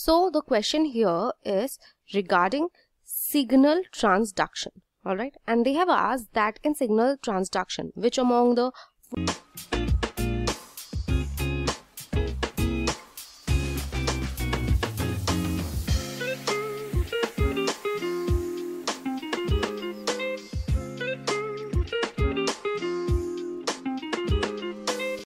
So the question here is regarding signal transduction. Alright, and they have asked that in signal transduction, which among the